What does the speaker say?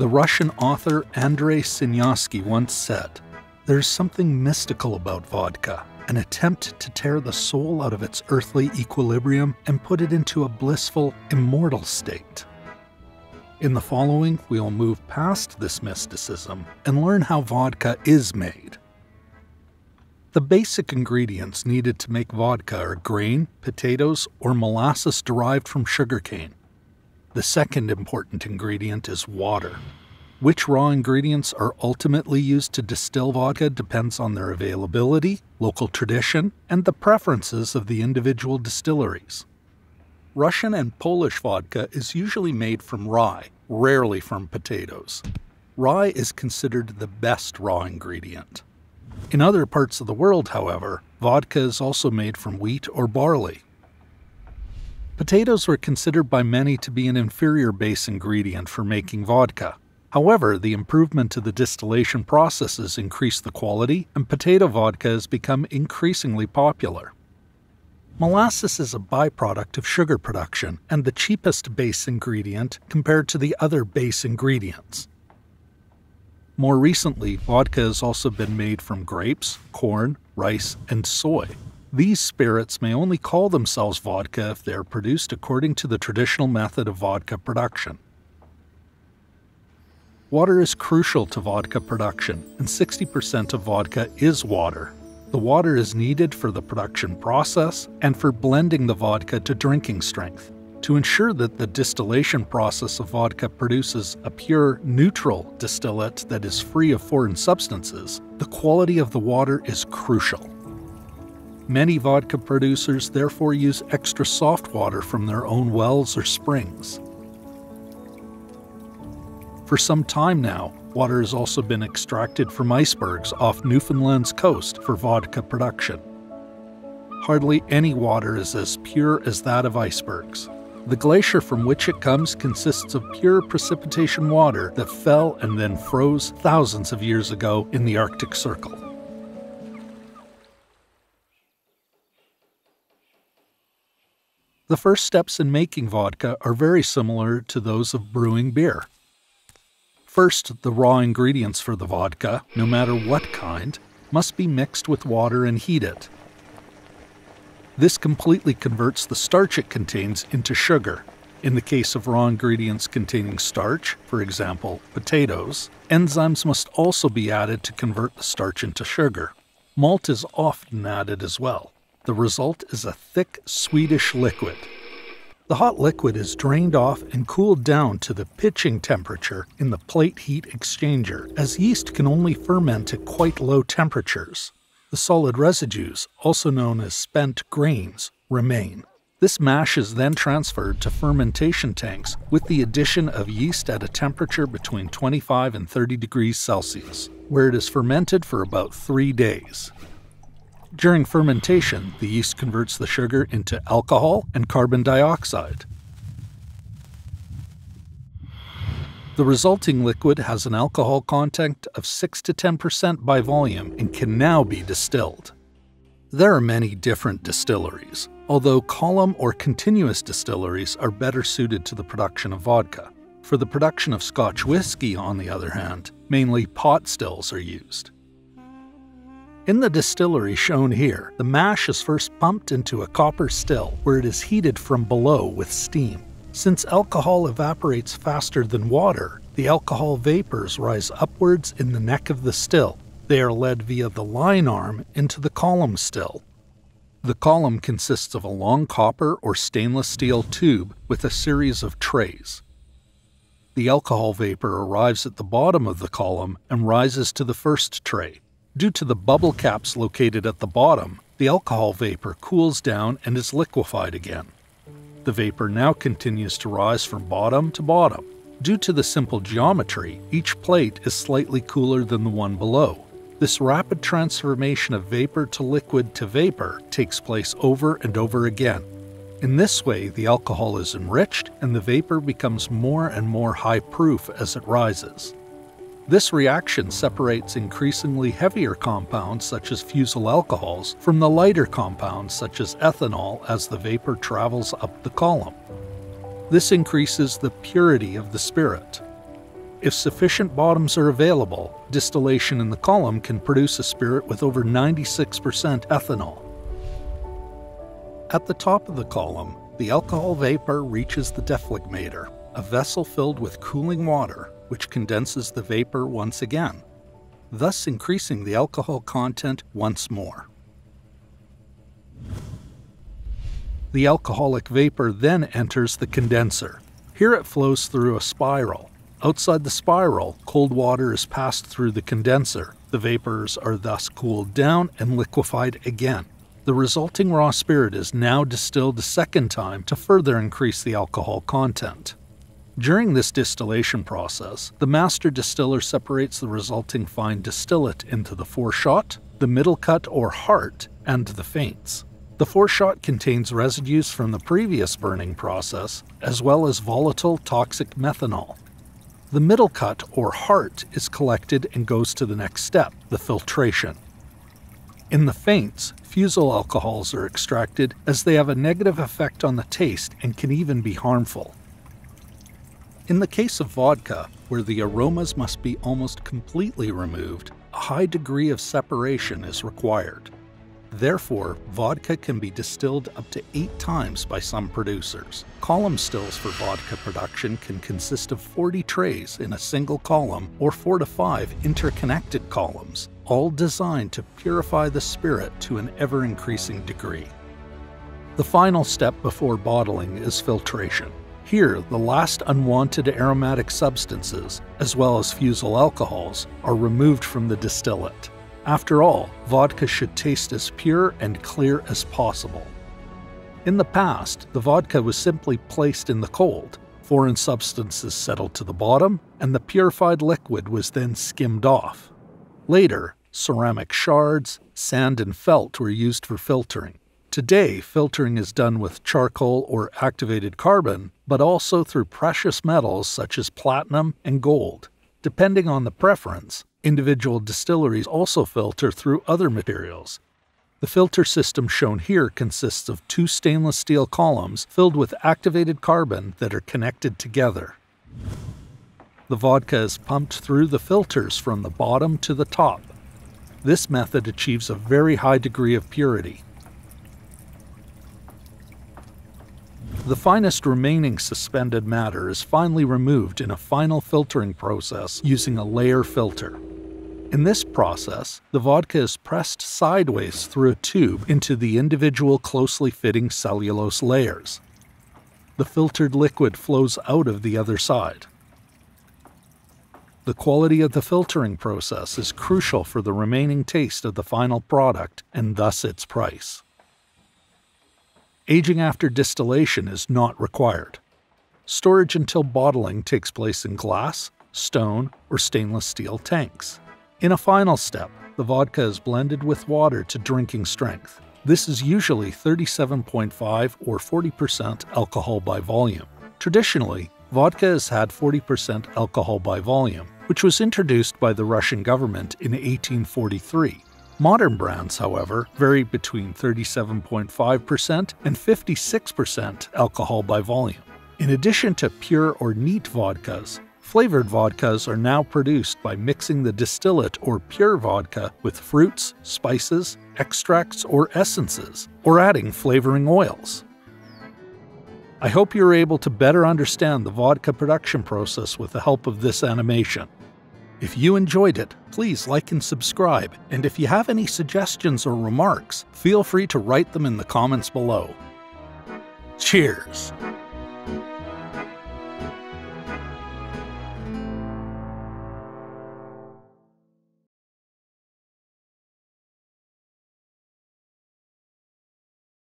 The Russian author Andrei Sinyavsky once said, There's something mystical about vodka, an attempt to tear the soul out of its earthly equilibrium and put it into a blissful, immortal state. In the following, we'll move past this mysticism and learn how vodka is made. The basic ingredients needed to make vodka are grain, potatoes, or molasses derived from sugarcane. The second important ingredient is water. Which raw ingredients are ultimately used to distill vodka depends on their availability, local tradition, and the preferences of the individual distilleries. Russian and Polish vodka is usually made from rye, rarely from potatoes. Rye is considered the best raw ingredient. In other parts of the world, however, vodka is also made from wheat or barley. Potatoes were considered by many to be an inferior base ingredient for making vodka. However, the improvement to the distillation processes increased the quality, and potato vodka has become increasingly popular. Molasses is a byproduct of sugar production and the cheapest base ingredient compared to the other base ingredients. More recently, vodka has also been made from grapes, corn, rice, and soy. These spirits may only call themselves vodka if they are produced according to the traditional method of vodka production. Water is crucial to vodka production, and 60% of vodka is water. The water is needed for the production process and for blending the vodka to drinking strength. To ensure that the distillation process of vodka produces a pure, neutral distillate that is free of foreign substances, the quality of the water is crucial. Many vodka producers therefore use extra soft water from their own wells or springs. For some time now, water has also been extracted from icebergs off Newfoundland's coast for vodka production. Hardly any water is as pure as that of icebergs. The glacier from which it comes consists of pure precipitation water that fell and then froze thousands of years ago in the Arctic Circle. The first steps in making vodka are very similar to those of brewing beer. First, the raw ingredients for the vodka, no matter what kind, must be mixed with water and heated. This completely converts the starch it contains into sugar. In the case of raw ingredients containing starch, for example, potatoes, enzymes must also be added to convert the starch into sugar. Malt is often added as well. The result is a thick, sweetish liquid. The hot liquid is drained off and cooled down to the pitching temperature in the plate heat exchanger, as yeast can only ferment at quite low temperatures. The solid residues, also known as spent grains, remain. This mash is then transferred to fermentation tanks with the addition of yeast at a temperature between 25 and 30 degrees Celsius, where it is fermented for about three days. During fermentation, the yeast converts the sugar into alcohol and carbon dioxide. The resulting liquid has an alcohol content of 6 to 10% by volume and can now be distilled. There are many different distilleries, although column or continuous distilleries are better suited to the production of vodka. For the production of Scotch whisky, on the other hand, mainly pot stills are used. In the distillery shown here, the mash is first pumped into a copper still where it is heated from below with steam. Since alcohol evaporates faster than water, the alcohol vapors rise upwards in the neck of the still. They are led via the lyne arm into the column still. The column consists of a long copper or stainless steel tube with a series of trays. The alcohol vapor arrives at the bottom of the column and rises to the first tray. Due to the bubble caps located at the bottom, the alcohol vapor cools down and is liquefied again. The vapor now continues to rise from bottom to bottom. Due to the simple geometry, each plate is slightly cooler than the one below. This rapid transformation of vapor to liquid to vapor takes place over and over again. In this way, the alcohol is enriched and the vapor becomes more and more high proof as it rises. This reaction separates increasingly heavier compounds such as fusel alcohols from the lighter compounds such as ethanol as the vapor travels up the column. This increases the purity of the spirit. If sufficient bottoms are available, distillation in the column can produce a spirit with over 96% ethanol. At the top of the column, the alcohol vapor reaches the dephlegmator, a vessel filled with cooling water which condenses the vapor once again, thus increasing the alcohol content once more. The alcoholic vapor then enters the condenser. Here it flows through a spiral. Outside the spiral, cold water is passed through the condenser. The vapors are thus cooled down and liquefied again. The resulting raw spirit is now distilled a second time to further increase the alcohol content. During this distillation process, the master distiller separates the resulting fine distillate into the foreshot, the middle cut or heart, and the faints. The foreshot contains residues from the previous burning process, as well as volatile toxic methanol. The middle cut or heart is collected and goes to the next step, the filtration. In the faints, fusel alcohols are extracted as they have a negative effect on the taste and can even be harmful. In the case of vodka, where the aromas must be almost completely removed, a high degree of separation is required. Therefore, vodka can be distilled up to eight times by some producers. Column stills for vodka production can consist of 40 trays in a single column or 4 to 5 interconnected columns, all designed to purify the spirit to an ever increasing degree. The final step before bottling is filtration. Here, the last unwanted aromatic substances, as well as fusel alcohols, are removed from the distillate. After all, vodka should taste as pure and clear as possible. In the past, the vodka was simply placed in the cold, foreign substances settled to the bottom, and the purified liquid was then skimmed off. Later, ceramic shards, sand, and felt were used for filtering. Today, filtering is done with charcoal or activated carbon, but also through precious metals such as platinum and gold. Depending on the preference, individual distilleries also filter through other materials. The filter system shown here consists of two stainless steel columns filled with activated carbon that are connected together. The vodka is pumped through the filters from the bottom to the top. This method achieves a very high degree of purity, The finest remaining suspended matter is finally removed in a final filtering process using a layer filter. In this process, the vodka is pressed sideways through a tube into the individual closely fitting cellulose layers. The filtered liquid flows out of the other side. The quality of the filtering process is crucial for the remaining taste of the final product and thus its price. Aging after distillation is not required. Storage until bottling takes place in glass, stone, or stainless steel tanks. In a final step, the vodka is blended with water to drinking strength. This is usually 37.5 or 40% alcohol by volume. Traditionally, vodka has had 40% alcohol by volume, which was introduced by the Russian government in 1843 Modern brands, however, vary between 37.5% and 56% alcohol by volume. In addition to pure or neat vodkas, flavored vodkas are now produced by mixing the distillate or pure vodka with fruits, spices, extracts, or essences, or adding flavoring oils. I hope you're able to better understand the vodka production process with the help of this animation. If you enjoyed it, please like and subscribe, and if you have any suggestions or remarks, feel free to write them in the comments below. Cheers!